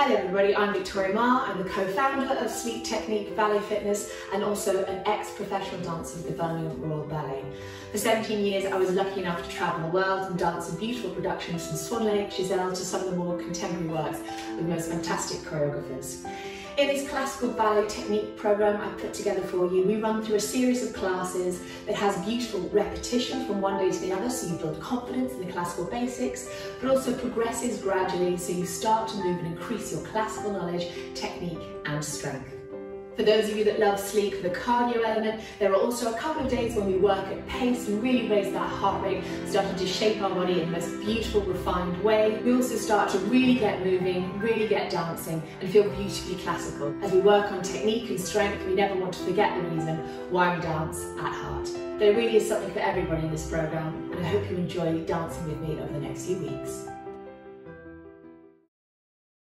Hi everybody, I'm Victoria Marr. I'm the co-founder of Sleek Technique Ballet Fitness and also an ex-professional dancer with the Birmingham Royal Ballet. For 17 years I was lucky enough to travel the world and dance in beautiful productions from Swan Lake, Giselle to some of the more contemporary works with the most fantastic choreographers. In this classical ballet technique program I've put together for you, we run through a series of classes that has beautiful repetition from one day to the other so you build confidence in the classical basics, but also progresses gradually so you start to move and increase your classical knowledge. For those of you that love Sleek, the cardio element, there are also a couple of days when we work at pace and really raise that heart rate, starting to shape our body in the most beautiful, refined way. We also start to really get moving, really get dancing and feel beautifully classical. As we work on technique and strength, we never want to forget the reason why we dance at heart. There really is something for everybody in this program and I hope you enjoy dancing with me over the next few weeks.